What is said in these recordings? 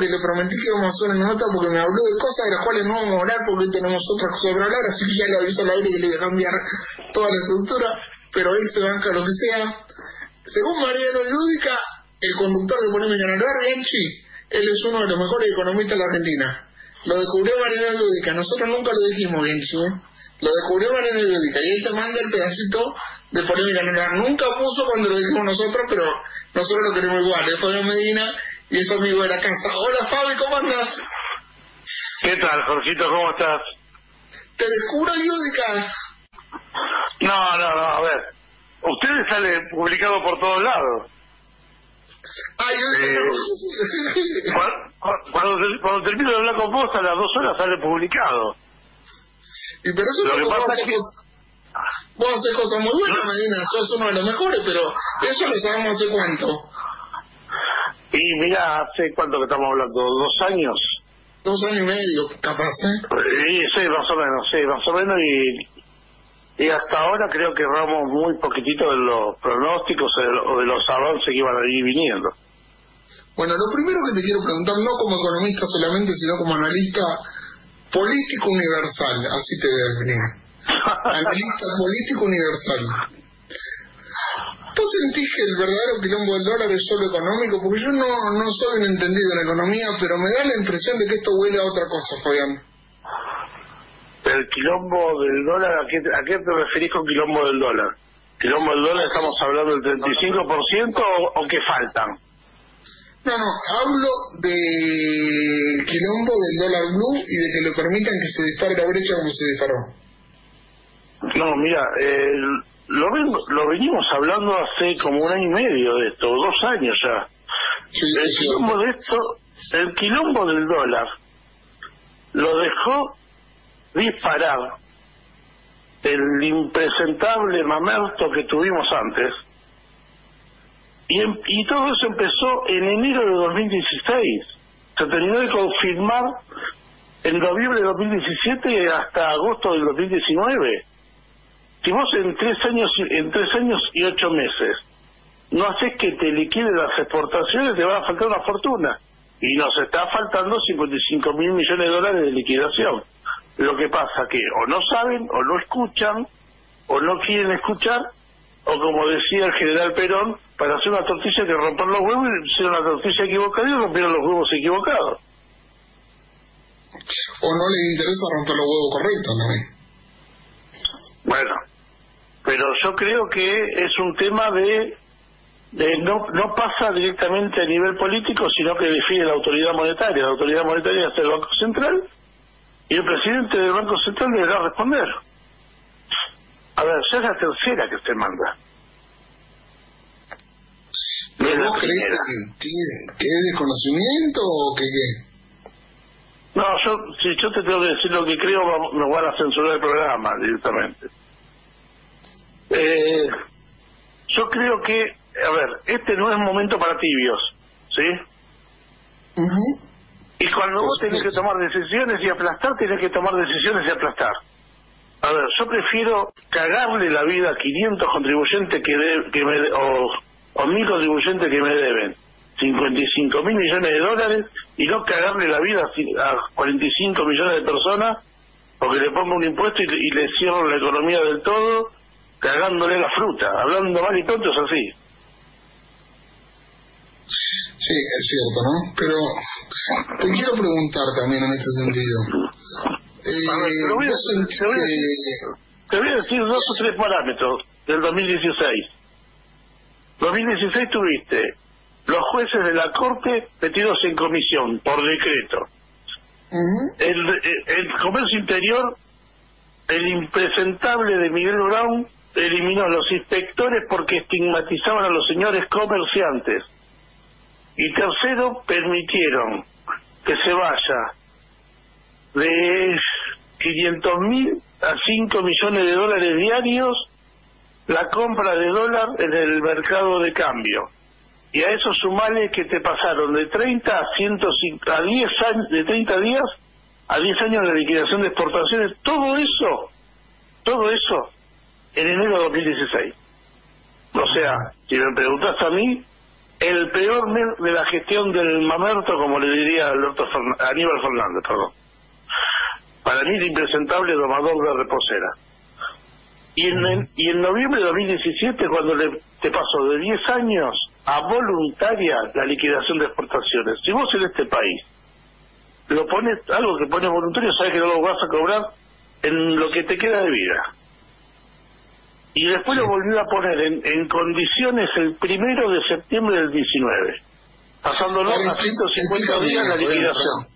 que le prometí que íbamos a hacer una nota porque me habló de cosas de las cuales no vamos a hablar porque tenemos otras cosas para hablar, así que ya le aviso al aire que le voy a cambiar toda la estructura, pero él se banca lo que sea. Según Mariano Lúdica, el conductor de Polémica Bar, Genchi, él es uno de los mejores economistas de la Argentina. Lo descubrió Mariano Lúdica, nosotros nunca lo dijimos, Genchi, ¿eh? Lo descubrió Mariano Lúdica, y él te manda el pedacito de Polémica Bar. Nunca puso cuando lo dijimos nosotros, pero nosotros lo queremos igual. Es Fabián Medina y es amigo de la casa. Hola Fabi, ¿cómo andas? ¿Qué tal, Jorgito? ¿Cómo estás? Te descubro Lúdica. No, no, no, a ver. Ustedes sale publicado por todos lados. Ay, Eh, Cuando, cuando, cuando termino de hablar con vos, a las dos horas sale publicado. Y pero eso Lo que pasa es que- Vos haces cosas muy buenas, Medina, sos uno de los mejores, pero eso lo sabemos hace cuánto. Y mira, ¿hace cuánto que estamos hablando? ¿Dos años? Dos años y medio, capaz, ¿eh? Y sí, más o menos, sí, más o menos. Y, y hasta ahora creo que erramos muy poquitito de los pronósticos o de, lo- o de los avances que iban a ir viniendo. Bueno, lo primero que te quiero preguntar, no como economista solamente, sino como analista político universal, así te voy a definir. Analista político universal. ¿Vos sentís que el verdadero quilombo del dólar es solo económico? Porque yo no, no soy un entendido en economía, pero me da la impresión de que esto huele a otra cosa, Fabián. El quilombo del dólar, ¿a qué, ¿a qué te referís con quilombo del dólar? ¿Quilombo del dólar estamos hablando del 35% o, o que faltan? No, no, hablo del quilombo del dólar blue y de que lo permitan que se dispare la brecha como se disparó. No, mira, eh, lo, ven- lo venimos hablando hace como un año y medio de esto, dos años ya. Sí, El quilombo de esto, el quilombo del dólar, lo dejó disparar el impresentable mamerto que tuvimos antes. Y, em- y todo eso empezó en enero de 2016. Se terminó de confirmar en noviembre de 2017 hasta agosto del 2019. Si vos en tres años, en tres años y ocho meses no haces que te liquiden las exportaciones, te va a faltar una fortuna. Y nos está faltando 55 mil millones de dólares de liquidación. Lo que pasa que o no saben, o no escuchan, o no quieren escuchar, o como decía el general Perón, para hacer una tortilla que romper los huevos, hicieron la tortilla equivocada y rompieron los huevos equivocados. O no les interesa romper los huevos correctos, ¿no? Pero yo creo que es un tema de, de no, no pasa directamente a nivel político, sino que define la autoridad monetaria. La autoridad monetaria es el Banco Central y el presidente del Banco Central deberá responder. A ver, ya es la tercera que usted manda. ¿Pero vos que, que- es desconocimiento o que qué? No, yo, si yo te tengo que decir lo que creo, nos van a censurar el programa directamente. Eh, yo creo que, a ver, este no es momento para tibios, ¿sí? Y cuando vos tenés que tomar decisiones y aplastar, tenés que tomar decisiones y aplastar. A ver, yo prefiero cagarle la vida a 500 contribuyentes que, de- que me, o, o 1000 contribuyentes que me deben 55 mil millones de dólares y no cagarle la vida a 45 millones de personas porque le pongo un impuesto y, y le cierro la economía del todo cagándole la fruta. Hablando mal y tonto es así. Sí, es cierto, ¿no? Pero te quiero preguntar también en este sentido. Eh, ver, te voy a- ¿vos sentís te voy a que- Te voy a decir dos o tres parámetros del 2016. 2016 tuviste los jueces de la Corte metidos en comisión por decreto. El- el comercio interior, el impresentable de Miguel Brown, eliminó los inspectores porque estigmatizaban a los señores comerciantes. Y tercero, permitieron que se vaya de 500 mil a 5 millones de dólares diarios la compra de dólar en el mercado de cambio. Y a eso sumale que te pasaron de 30 a 105, a 10 años, de 30 días a 10 años de liquidación de exportaciones. Todo eso, todo eso en enero de 2016. O sea, si me preguntas a mí, el peor mes de la gestión del Mamerto, como le diría Aníbal Fernández, perdón. Para mí, el impresentable domador de reposera. Y en, y en noviembre de 2017, cuando le, te pasó de 10 años a voluntaria la liquidación de exportaciones, si vos en este país lo pones, algo que pones voluntario, sabes que no lo vas a cobrar en lo que te queda de vida. Y después lo volvió a poner en, en condiciones el primero de septiembre del 19, pasándolo a 150 días la liquidación.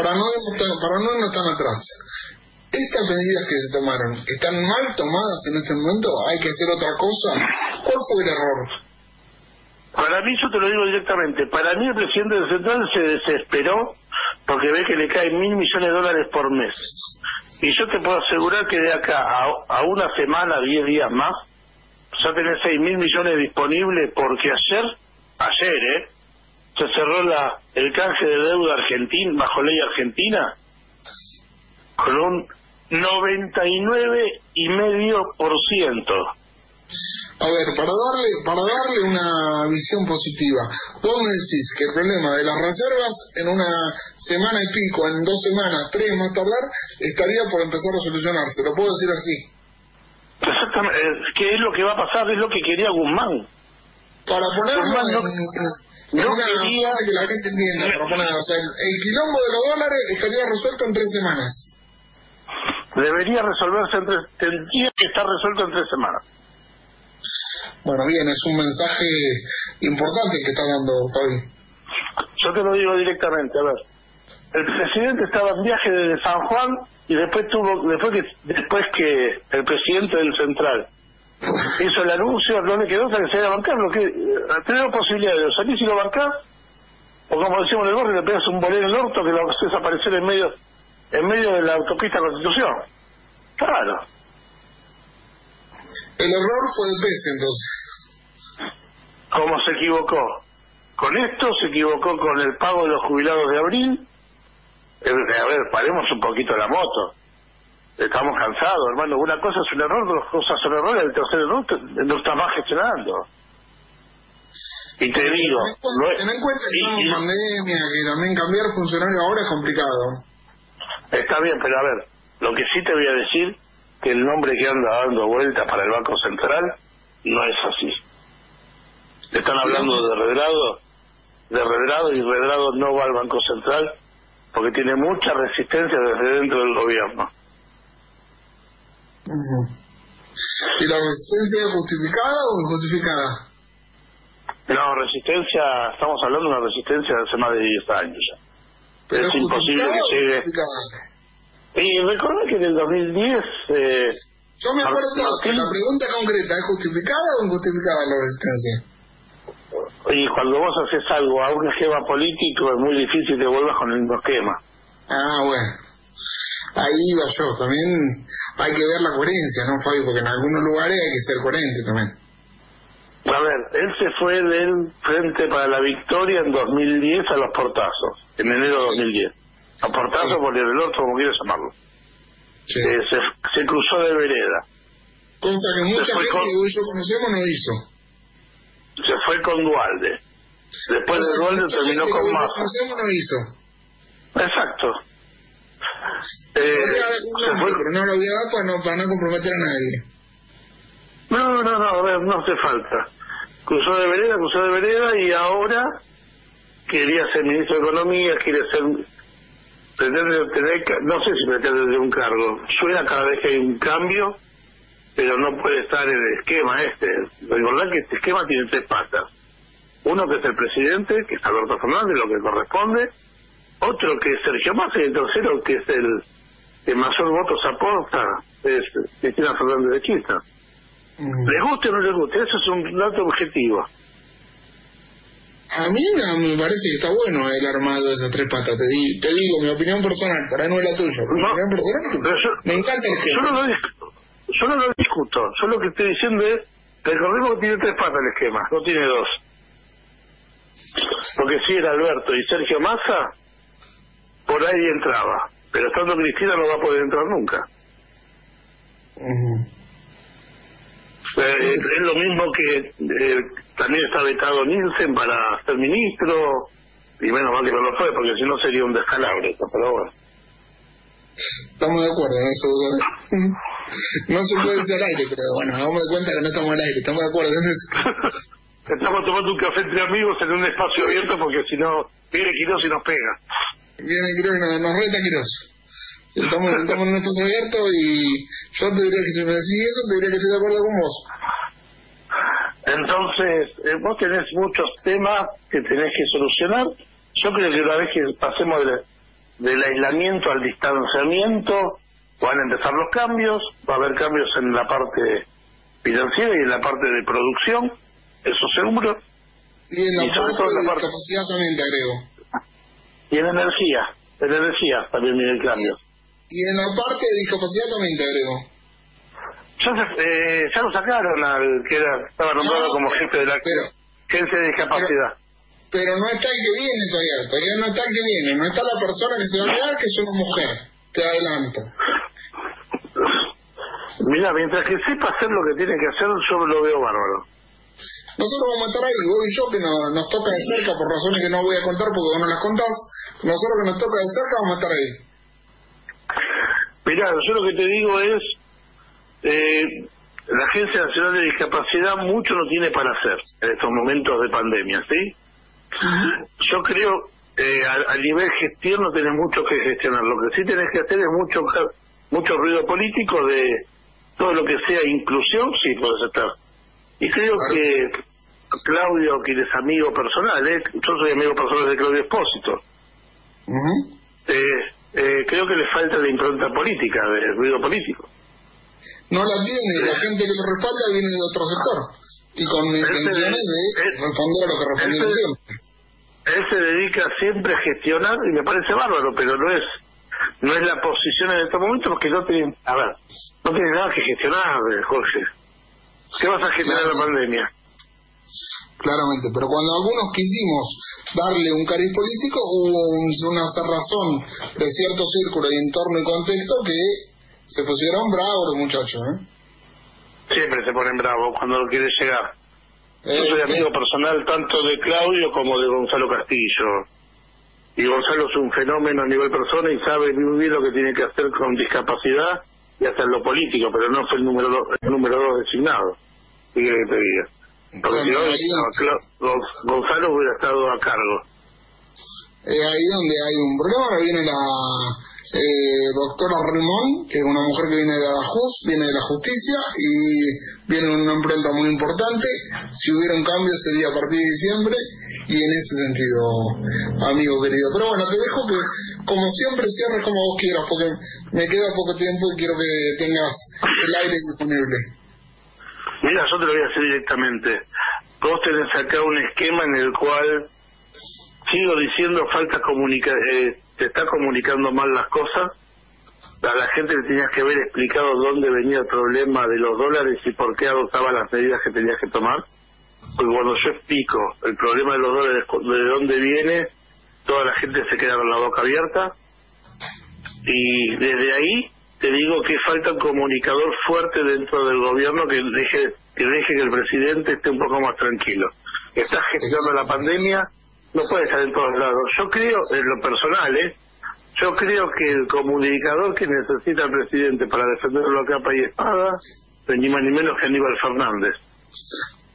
Para, no, para no irnos tan atrás, estas medidas que se tomaron, ¿están mal tomadas en este momento? ¿Hay que hacer otra cosa? ¿Cuál fue el error? Para mí, yo te lo digo directamente, para mí el presidente del Central se desesperó porque ve que le caen mil millones de dólares por mes. Y yo te puedo asegurar que de acá a, una semana, diez días más, ya tenés seis mil millones disponibles porque ayer, ayer, ¿eh? Se cerró la el canje de deuda argentina, bajo ley argentina, con un 99,5%. A ver, para darle, para darle una visión positiva, vos me decís que el problema de las reservas en una semana y pico, en dos semanas, tres más tardar, estaría por empezar a solucionarse, lo puedo decir así. Exactamente, ¿qué es lo que va a pasar? Es lo que quería Guzmán. Para ponerlo Guzmán no, en, una quería... que la gente entienda, para o sea, el, el quilombo de los dólares estaría resuelto en tres semanas. Debería resolverse en tres, tendría que estar resuelto en tres semanas. Bueno, bien, es un mensaje importante que está dando Fabi. Yo te lo digo directamente, a ver. El presidente estaba en viaje desde San Juan y después tuvo, después que, después que el presidente del Central hizo el anuncio, no le quedó hasta que se a bancar, lo que tenés posibilidad de salir si lo bancás, o como decimos el barrio, le pegas un bolero en el orto que lo haces aparecer en medio, en medio de la autopista Constitución. Claro. El error fue de PES entonces. ¿Cómo se equivocó? Con esto se equivocó con el pago de los jubilados de abril. Eh, a ver, paremos un poquito la moto. Estamos cansados, hermano. Una cosa es un error, dos cosas son errores, el tercer error no está más gestionando. Y te digo... Ten en cuenta que estamos en pandemia, que también cambiar funcionario ahora es complicado. Está bien, pero a ver, lo que sí te voy a decir que el nombre que anda dando vuelta para el Banco Central no es así. Están hablando de redrado, de redrado y redrado no va al Banco Central porque tiene mucha resistencia desde dentro del gobierno. ¿Y la resistencia es justificada o injustificada? No, resistencia, estamos hablando de una resistencia de hace más de 10 años ya. Pero es imposible que llegue. Y recuerda que en el 2010... Eh, Yo me acuerdo, que la pregunta concreta, ¿es justificada o injustificada la resistencia? Y cuando vos haces algo a un esquema político es muy difícil que vuelvas con el mismo esquema. Ah, bueno. Ahí iba yo. También hay que ver la coherencia, ¿no, Fabio? Porque en algunos lugares hay que ser coherente también. A ver, él se fue del Frente para la Victoria en 2010 a los portazos, en enero de 2010. A por el otro, como quieras llamarlo. Eh, se, se, cruzó de vereda. Cosa que mucha gente que hoy yo conocemos no hizo. Se fue con Dualde. Después de Dualde terminó con Massa. conocemos no hizo. Exacto. Eh, se fue... Pero no lo voy a dar para no, para no comprometer a nadie. No, no, no, a ver, no hace falta. Cruzó de vereda, cruzó de vereda y ahora quería ser ministro de Economía, quiere ser pretende tener, no sé si pretende tener un cargo, suena cada vez que hay un cambio, pero no puede estar en el esquema este. Recordad que este esquema tiene tres patas. Uno que es el presidente, que es Alberto Fernández, lo que corresponde, otro que es Sergio Massa y el tercero que es el que mayor votos aporta, es Cristina Fernández de Kirchner. Mm. ¿Les guste o no les guste? Eso es un dato objetivo. A mí me parece que está bueno el armado de esas tres patas. Te, te digo, mi opinión personal, para no es la tuya. Mi opinión personal, me encanta el esquema. Yo no, lo yo no lo discuto. Yo lo que estoy diciendo es, recordemos que tiene tres patas el esquema, no tiene dos. Porque si era Alberto y Sergio Massa, por ahí entraba. Pero estando Cristina no va a poder entrar nunca. Eh, es lo mismo que eh, también está vetado Nielsen para ser ministro, y menos mal que no lo fue, porque si no sería un descalabro, pero bueno. Estamos de acuerdo en eso. No se puede decir al aire, pero bueno, hagamos de cuenta que no estamos al aire, estamos de acuerdo en eso. Estamos tomando un café entre amigos en un espacio abierto porque si no, viene Quiroz y nos pega. Viene Quiroz y nos, nos reta Quiroz. Estamos, estamos en un espacio abierto y yo te diría que si me decís eso, te diría que estoy de acuerdo con vos. Entonces, eh, vos tenés muchos temas que tenés que solucionar. Yo creo que una vez que pasemos del, del aislamiento al distanciamiento, van a empezar los cambios, va a haber cambios en la parte financiera y en la parte de producción, eso seguro. Y en la Y parte de la parte- discapacidad también te agrego. Y en energía, en energía también viene el cambio. Y en la parte de discapacidad también te agrego. Ya, se- eh, ya lo sacaron al que era, estaba nombrado No, como jefe de la pero, agencia de discapacidad. pero no está el que viene todavía, todavía no está el que viene, no está la persona que se va a quedar que es una mujer, te adelanto. Mira, mientras que sepa hacer lo que tiene que hacer, yo lo veo bárbaro. Nosotros vamos a estar ahí, vos y yo, que no- nos toca de cerca por razones que no voy a contar porque vos no las contás, nosotros que nos toca de cerca vamos a estar ahí. Mirá, yo lo que te digo es, eh, la Agencia Nacional de Discapacidad mucho no tiene para hacer en estos momentos de pandemia, ¿sí? Yo creo, eh, a, a nivel gestión no tenés mucho que gestionar, lo que sí tenés que hacer es mucho mucho ruido político de todo lo que sea inclusión, sí puedes estar. Y creo que Claudio, que es amigo personal, ¿eh? yo soy amigo personal de Claudio Espósito, eh, eh, creo que le falta la impronta política, de ruido político. No la tiene, la gente que lo respalda viene de otro sector y con intenciones de él- responder a lo que respondieron siempre. Él se dedica siempre a gestionar y me parece bárbaro, pero no es no es la posición en estos momentos porque no tiene, a ver, no tiene nada que gestionar, eh, Jorge. ¿Qué vas a gestionar Claro. la pandemia? Claramente, pero cuando algunos quisimos darle un cariz político, hubo un- una cerrazón de cierto círculo y entorno y contexto que se pusieron bravos los muchachos. ¿eh? Siempre se ponen bravos cuando lo quiere llegar. Yo Eh, soy eh, amigo personal tanto de Claudio como de Gonzalo Castillo. Y Gonzalo es un fenómeno a nivel persona y sabe muy bien lo que tiene que hacer con discapacidad y en lo político, pero no fue el número dos, el número dos designado. ¿Qué que te diga? Porque Bueno, no, Gonzalo hubiera estado a cargo. eh, ahí donde hay un problema, ahora viene la eh, doctora Ramón, que es una mujer que viene de la JUS, viene de la justicia y viene en una imprenta muy importante. Si hubiera un cambio sería a partir de diciembre y en ese sentido, amigo querido. Pero bueno, te dejo que, como siempre, cierres como vos quieras, porque me queda poco tiempo y quiero que tengas el aire disponible. Mira, yo te lo voy a decir directamente. Vos tenés acá un esquema en el cual sigo diciendo falta eh, te está comunicando mal las cosas. A la gente le tenías que haber explicado dónde venía el problema de los dólares y por qué adoptaba las medidas que tenías que tomar. Porque cuando yo explico el problema de los dólares, de dónde viene, toda la gente se queda con la boca abierta. Y desde ahí te digo que falta un comunicador fuerte dentro del gobierno que deje que deje que el presidente esté un poco más tranquilo. Está gestionando la pandemia, no puede estar en todos lados. Yo creo, en lo personal, ¿eh? yo creo que el comunicador que necesita el presidente para defenderlo a capa y espada, es ni más ni menos que Aníbal Fernández.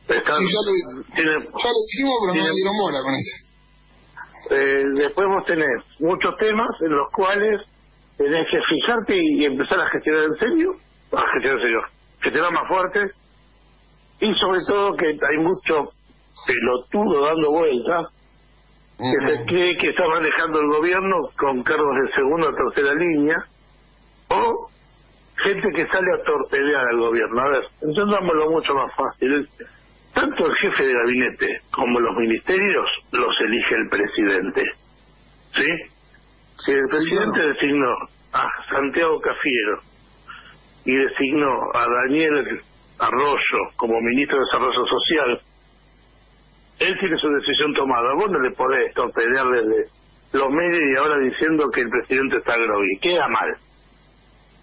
Está- Sí, ya lo, tiene- ya lo dijimos, pero no tiene- me dieron bola con eso. eh, después vos tenés muchos temas en los cuales tenés que fijarte y, empezar a gestionar en serio, a gestionar en serio, gestionar más fuerte y sobre todo que hay mucho pelotudo dando vueltas que se cree que está manejando el gobierno con cargos de segunda o tercera línea o gente que sale a torpedear al gobierno. A ver, entendámoslo mucho más fácil. Tanto el jefe de gabinete como los ministerios los elige el presidente. ¿Sí? Si el presidente designó a Santiago Cafiero y designó a Daniel Arroyo como ministro de Desarrollo Social, él tiene su decisión tomada. Vos no le podés torpedear desde los medios y ahora diciendo que el presidente está groggy. Queda mal.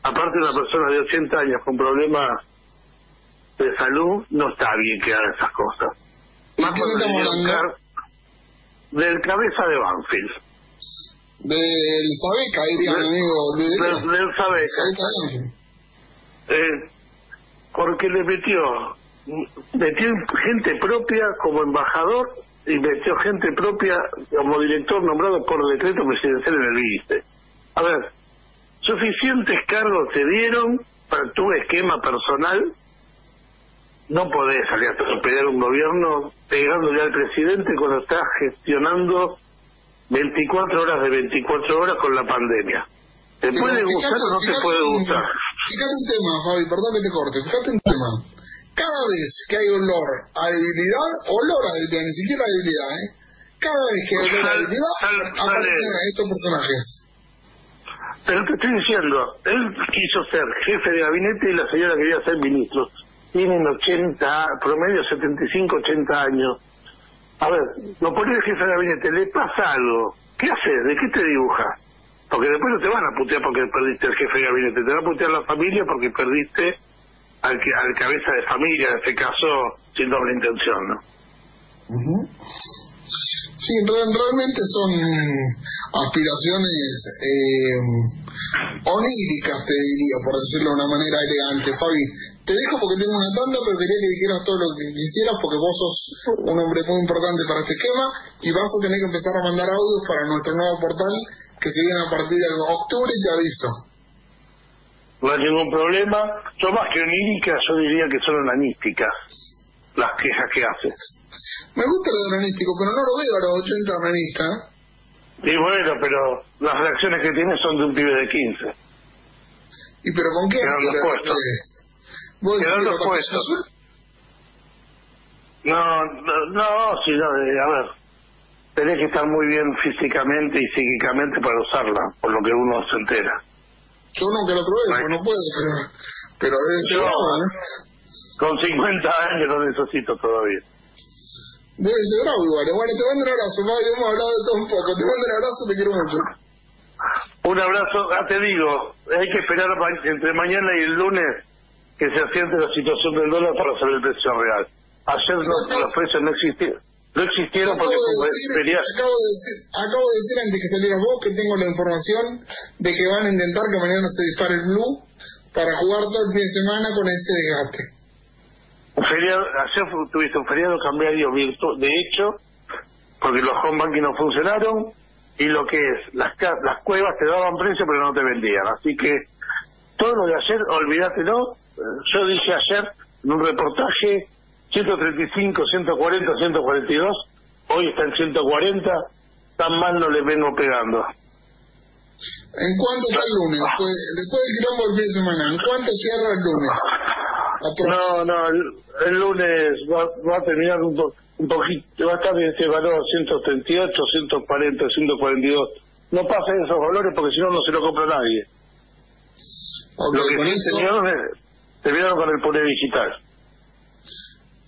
Aparte, una persona de 80 años con problemas de salud, no está bien que haga esas cosas. Más del cabeza de Banfield. Del Sabeca, diría mi amigo Del, del Sabeca. Eh, porque le metió, metió gente propia como embajador y metió gente propia como director nombrado por decreto presidencial en el ICE. A ver, suficientes cargos te dieron para tu esquema personal. No podés salir a torpedear un gobierno pegándole al presidente cuando estás gestionando 24 horas de 24 horas con la pandemia. ¿Te Pero puede fíjate- gustar o no te fíjate puede un- gustar? Fíjate un tema, Fabi, perdón que te corte. Fíjate un tema. Cada vez que hay olor a debilidad, olor a debilidad, ni siquiera debilidad, ¿eh? Cada vez que hay olor a debilidad, aparecen estos personajes. Pero te estoy diciendo, él quiso ser jefe de gabinete y la señora quería ser ministro. Tienen 80, promedio 75, 80 años. A ver, lo pones de jefe de gabinete, le pasa algo. ¿Qué haces? ¿De qué te dibuja? Porque después no te van a putear porque perdiste el jefe de gabinete, te va a putear la familia porque perdiste al, que, al cabeza de familia, en este caso, sin doble intención, ¿no? Sí, re- realmente son aspiraciones eh, oníricas, te diría, por decirlo de una manera elegante. Fabi, te dejo porque tengo una tanda, pero quería que dijeras todo lo que quisieras porque vos sos un hombre muy importante para este esquema y vas a tener que empezar a mandar audios para nuestro nuevo portal que se viene a partir de octubre te aviso. No hay ningún problema. Yo más que oníricas, yo diría que son onanísticas las quejas que haces. Me gusta lo de onanístico, pero no lo veo a los 80 onanistas. Y bueno, pero las reacciones que tienes son de un pibe de 15. ¿Y pero con qué? Quedan los hace? puestos. ¿Vos Quedan que los puestos. No, no, no, si no, eh, a ver, tenés que estar muy bien físicamente y psíquicamente para usarla, por lo que uno se entera. Yo nunca lo probé, Right. pues no puedo, pero, pero debe ser ¿eh? Con 50 años no necesito todavía. Ser bravo igual. Bueno, te mando un abrazo, Fabio. Hemos hablado de todo un poco. Te mando un abrazo, te quiero mucho. Un abrazo, ah, te digo, hay que esperar entre mañana y el lunes que se asiente la situación del dólar para saber el precio real. Ayer no, los precios no existieron. No existieron Acabo porque de, decir, sería- acabo, de decir, acabo de decir antes que salieras vos que tengo la información de que van a intentar que mañana se dispare el blue para jugar todo el fin de semana con ese desgaste. Un feriado, ayer tuviste un feriado cambiario virtual, de hecho, porque los home banking no funcionaron y lo que es, las, las cuevas te daban precio pero no te vendían. Así que todo lo de ayer, olvídatelo. Yo dije ayer en un reportaje 135, 140, 142, hoy está en 140, tan mal no le vengo pegando. ¿En cuánto está el lunes? Después, después del quilombo del fin de semana, ¿en cuánto cierra el lunes? No, no, el, el lunes va, va a terminar un, po- un poquito, va a estar en ese valor 138, 140, 142. No pasen esos valores porque si no, no se lo compra nadie. Lo que con sí eso, terminaron, es- terminaron con el puré digital.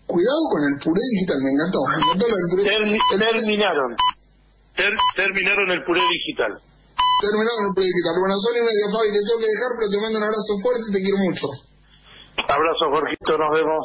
cuidado con el puré digital, me encantó. Me encantó lo del puré. Termi- el- terminaron. Ter- terminaron el puré digital. Terminado con el puré digital. Bueno, son y media, Fabi, te tengo que dejar, pero te mando un abrazo fuerte y te quiero mucho. Abrazo, Jorgito, nos vemos.